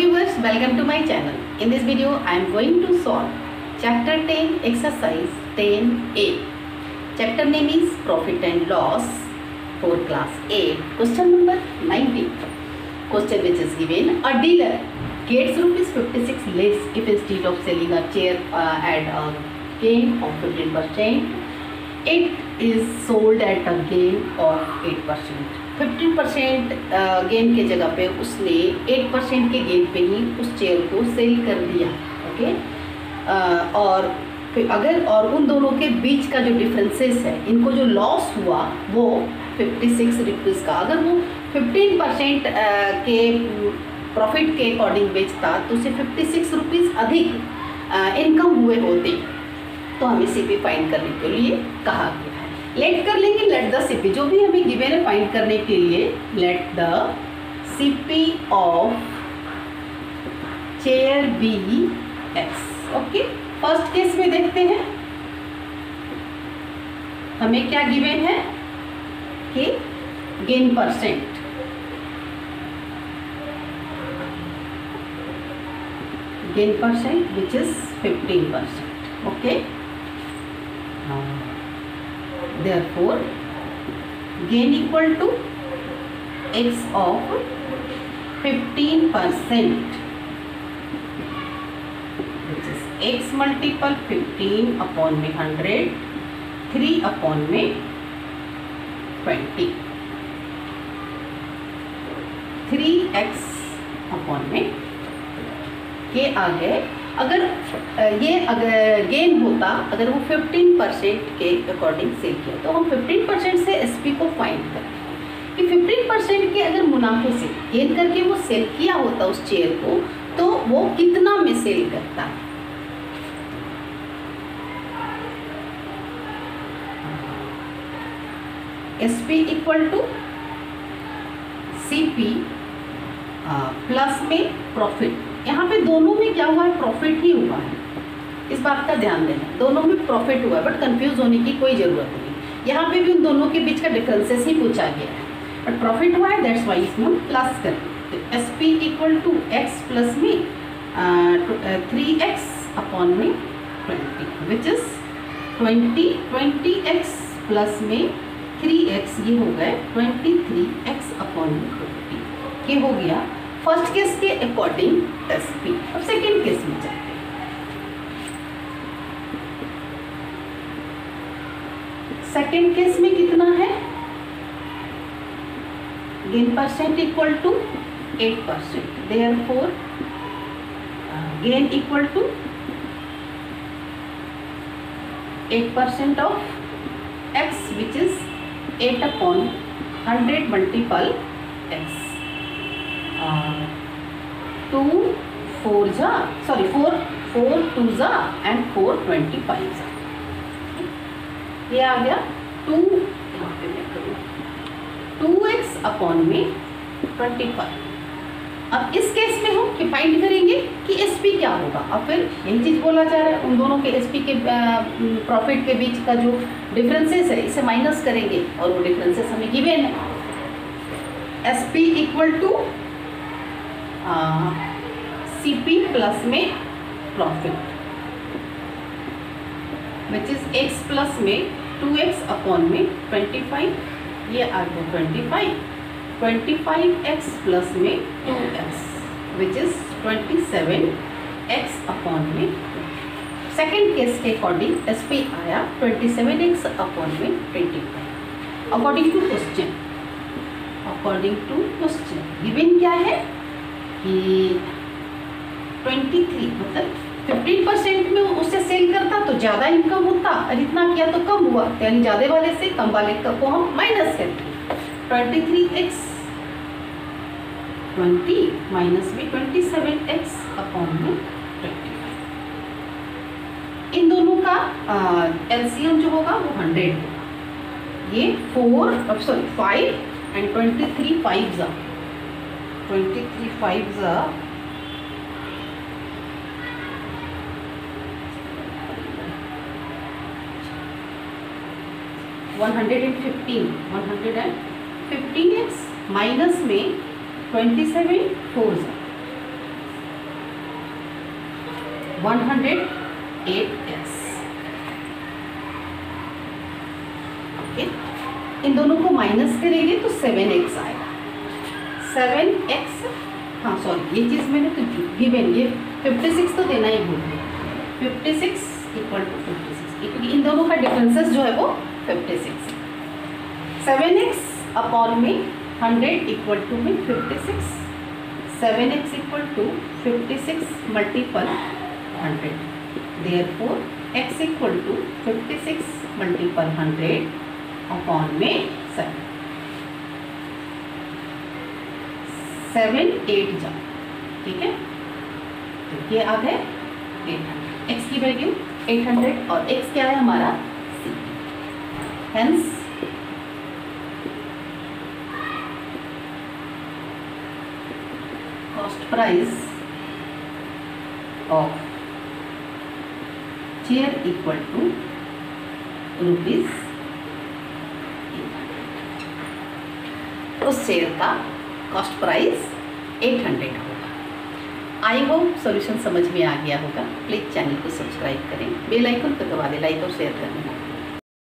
viewers, welcome to my channel. In this video, I am going to solve chapter 10 exercise 10a. Chapter name is profit and loss for class 8. Question number 19. Question which is given a dealer gets rupees 56 less if instead of selling a chair uh, at a gain of 15%, it is sold at a gain of 8%. 15 percent gain के जगह पे उसने eight percent के gain पे ही उस chair को cell कर दिया ओके uh, और फिर अगर और उन दोनों के बीच का जो डिफरेंसेस है इनको जो लॉस हुआ वो 56 रुपीज़ का। अगर वो 15 परसेंट के प्रॉफिट के अकॉर्डिंग बेचता तो उसे 56 रुपीज़ अधिक इनकम हुए होते। तो हमें सी पी फाइंड करने के लिए कहा गया। लेट कर लेंगे लेट द सी पी जो भी हमें गिवेन है फाइंड करने के लिए let the C P of chair be X okay first case में देखते हैं। हमें क्या गिवेन है? कि gain percent gain percent, which is 15 percent. Okay? Therefore gain equal to x of 15 percent which is x multiple 15 upon में 100 3 upon में 20 3x upon में के आगे अगर ये अगर गेन होता, अगर वो 15 परसेंट के अकॉर्डिंग सेल किया तो हम 15 परसेंट से एसपी को फाइंड करें कि 15 परसेंट के अगर मुनाफे से गेन करके वो सेल किया होता उस चेयर को तो वो कितना में सेल करता? है S P equal to C P plus में प्रॉफिट यहाँ पे दोनों में क्या हुआ है? प्रॉफिट ही हुआ है। इस बात का ध्यान देना। दोनों में प्रॉफिट हुआ है बट कंफ्यूज होने की कोई ज़रूरत नहीं। यहाँ पे भी उन दोनों के बीच का डिफरेंसेस ही पूछा गया है। बट प्रॉफिट हुआ है दैट्स वाई इसमें हम प्लस करें S P equal to X plus में थ्री एक्स अपॉन में twenty which is twenty twenty X plus में थ्री एक्स ये हो गए ट्वेंटी थ्री एक्स अपॉन में ट्वेंटी ये हो गया फ़र्स्ट केस के अकॉर्डिंग एस पी अब सेकेंड केस में चलते सेकेंड केस में कितना है? Gain percent equal to eight percent therefore gain equal to eight percent of X which is eight upon hundred multiple X two, four जा sorry four four two जा and four twenty five जा. ये आ गया two, यहाँ पे मैं करूँ, टू एक्स अपॉन में ट्वेंटी फाइव अब इस केस में हम कि फाइंड करेंगे कि एस पी क्या होगा। अब फिर यही चीज़ बोला जा रहा है, उन दोनों के एस पी के प्रॉफिट के बीच का जो डिफरेंसेस है, इसे माइनस करेंगे और वो डिफरेंसेस हमें गिवेन है। S P equal to C P plus में profit which is X plus में टू एक्स अपॉन में ट्वेंटी फाइव ये आ गया twenty five twenty five X plus में two X which is twenty seven X upon में second case के according S P आया ट्वेंटी सेवन एक्स अपॉन में twenty five according to question according to question given क्या है? ये twenty मतलब fifteen percent में उससे सेल करता तो ज़्यादा इनकम होता, और इतना किया तो कम हुआ। यानी ज़्यादा वाले से कम वाले का को हम माइनस करते twenty three X twenty minus में ट्वेंटी सेवन एक्स अकाउंट में ट्वेंटी इन दोनों का एलसीएम जो होगा वो हंड्रेड होगा। ये four sorry five and twenty three five ज़्यादा 23 fives are माइनस में 27 seven four one hundred eight X इन दोनों को माइनस करेंगे तो सेवन एक्स आएगा। सेवन एक्स हाँ सॉरी ये चीज़ मैंने तो गिवन ये फिफ्टी सिक्स तो देना ही भूल गई। Fifty six equal to fifty six क्योंकि इन दोनों का डिफरेंसेस जो है वो fifty six seven X upon में हंड्रेड इक्वल टू में fifty six seven X equal to fifty six multiple hundred therefore X equal to fifty six multiple hundred upon में सेवन सेवन एट जा। ठीक है? तो ये आ गए एट एक्स की वैल्यू एट हंड्रेड और एक्स क्या है हमारा? See hence cost price of chair equal to rupees उस चेयर का कॉस्ट प्राइस 800 होगा। आई होप सॉल्यूशन समझ में आ गया होगा। प्लीज़ चैनल को सब्सक्राइब करें। बेल आइकन को दबा दें लाइक और शेयर करना।